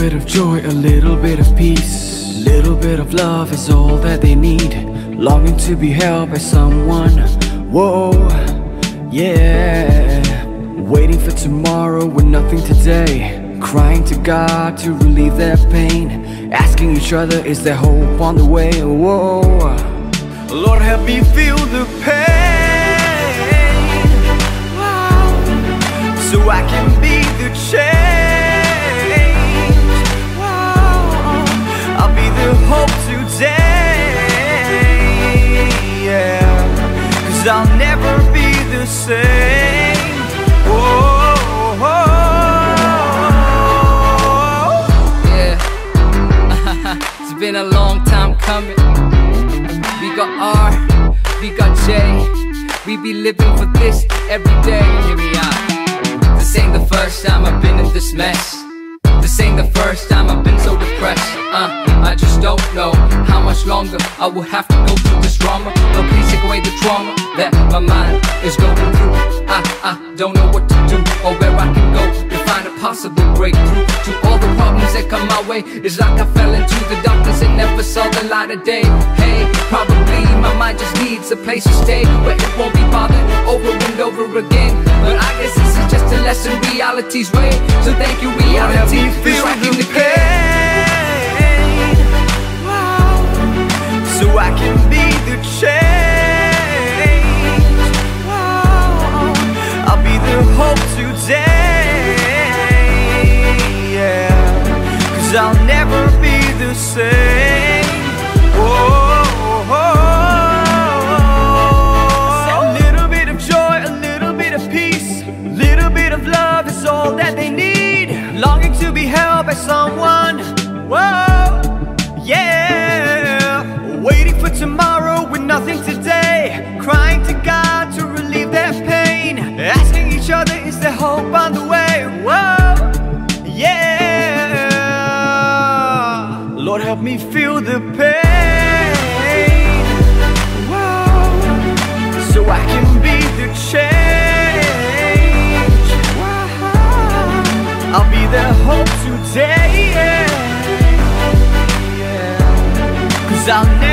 bit of joy, a little bit of peace. A little bit of love is all that they need. Longing to be held by someone. Whoa, yeah. Waiting for tomorrow with nothing today. Crying to God to relieve their pain. Asking each other is there hope on the way? Whoa. Lord help me feel the pain. So I can be the change. Same. Oh. Yeah. it's been a long time coming. We got R, we got J. We be living for this every day. Here we are. This ain't the first time I've been in this mess. This ain't the first time I've been so depressed. Uh, I just don't know how much longer I will have to go through this drama. Take away the trauma that my mind is going through. I, I don't know what to do or where I can go to find a possible breakthrough. To all the problems that come my way, it's like I fell into the darkness and never saw the light of day. Hey, probably my mind just needs a place to stay where it won't be bothered over and over again. But I guess this is just a lesson reality's way. So thank you, reality, for striking the pain. So I can be the change. I'll never be the same. Oh, oh, oh. A little bit of joy, a little bit of peace, little bit of love is all that they need. Longing to be held by someone. Whoa, me feel the pain. Whoa, so I can be the change. Wow. I'll be the hope today. Yeah. Cause I'll never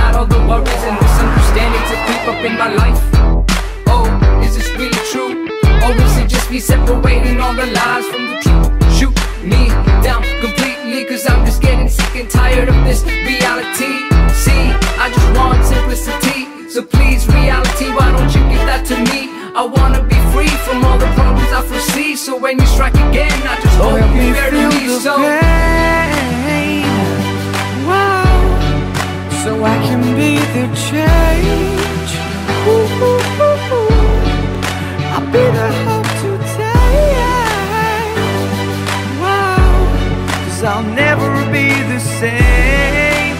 aside all the worries and misunderstandings that creep up in my life. Oh, is this really true? Or is it just me separating all the lies from the truth? Shoot me down completely, cause I'm just getting sick and tired of this reality. See, I just want simplicity. So please, reality, why don't you give that to me? I wanna be free from all the problems I foresee. So when you strike again, I just Oh, hope help me could change. Ooh, ooh, ooh, I'll be the help today Wow, i I'll never be the same.